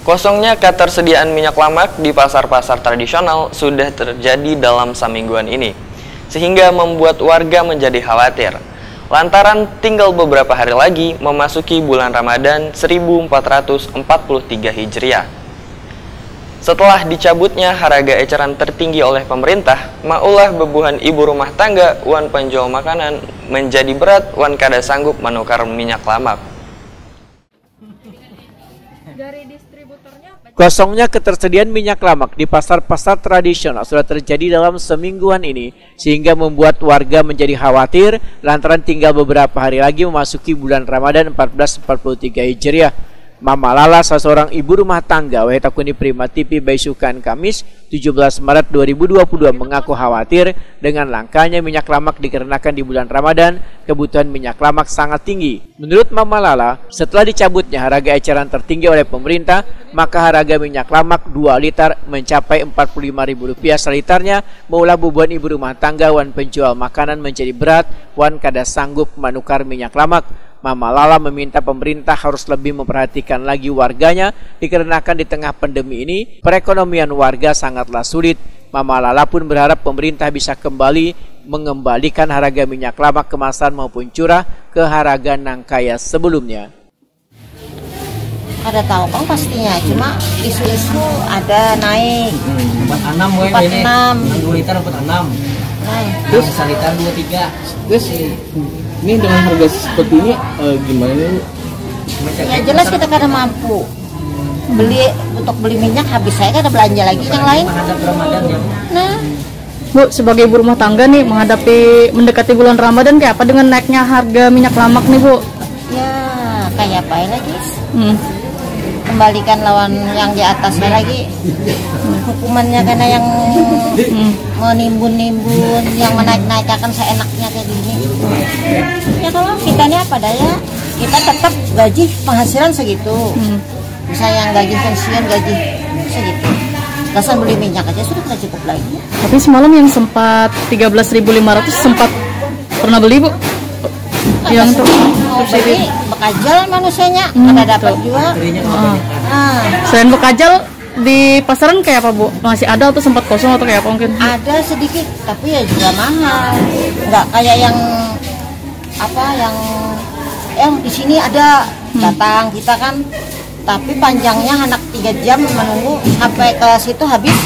Kosongnya ketersediaan minyak lamak di pasar-pasar tradisional sudah terjadi dalam semingguan ini, sehingga membuat warga menjadi khawatir. Lantaran tinggal beberapa hari lagi memasuki bulan Ramadan 1443 Hijriah. Setelah dicabutnya harga eceran tertinggi oleh pemerintah, maulah bebuhan ibu rumah tangga wan penjual makanan menjadi berat wan kada sanggup menukar minyak lamak. Kosongnya ketersediaan minyak lamak di pasar-pasar tradisional sudah terjadi dalam semingguan ini sehingga membuat warga menjadi khawatir lantaran tinggal beberapa hari lagi memasuki bulan Ramadan 1443 Hijriah. Mama Lala, seorang ibu rumah tangga Wahitakuni Prima TV Baisukan Kamis 17 Maret 2022 mengaku khawatir dengan langkanya minyak lamak dikarenakan di bulan Ramadan kebutuhan minyak lamak sangat tinggi. Menurut Mama Lala, setelah dicabutnya harga eceran tertinggi oleh pemerintah, maka harga minyak lamak 2 liter mencapai Rp45.000 seliternya, maulah bubuan ibu rumah tangga wan penjual makanan menjadi berat, wan kada sanggup menukar minyak lamak. Mama Lala meminta pemerintah harus lebih memperhatikan lagi warganya dikarenakan di tengah pandemi ini perekonomian warga sangatlah sulit. Mama Lala pun berharap pemerintah bisa kembali mengembalikan harga minyak lamak kemasan maupun curah ke harga nangkaya sebelumnya. Ada tahu kan pastinya, cuma isu-isu ada naik. Empat enam gue Empat ini. enam. Dua liter empat enam. Naik. Terus liter dua tiga. Terus ini dengan harga seperti ini eh, gimana nih? Ya jelas kita kada mampu beli untuk beli minyak habis saya kada belanja lagi yang lain. Menghadap Ramadan ya. Nah, Bu, sebagai ibu rumah tangga nih menghadapi mendekati bulan Ramadan kayak apa dengan naiknya harga minyak lamak nih, Bu? ya kayak apa ya lagi? Hmm. Kembalikan lawan yang di atasnya lagi. Hukumannya karena yang menimbun-nimbun, yang menaik-naikkan seenaknya kayak gini. Ya kalau kita ini apa daya, kita tetap gaji penghasilan segitu. Bisa yang gaji pensiun gaji segitu. Dasar beli minyak aja sudah tidak cukup lagi. Tapi semalam yang sempat 13.500 sempat pernah beli, Bu? Yang ter mau beli bekajal manusianya ada dapat juga. Nah, Selain bekajal di pasaran kayak apa, Bu? Masih ada atau sempat kosong atau kayak apa mungkin? ada sedikit tapi ya juga mahal. Nggak kayak yang apa yang yang di sini ada datang kita kan. Tapi panjangnya anak tiga jam menunggu sampai ke situ habis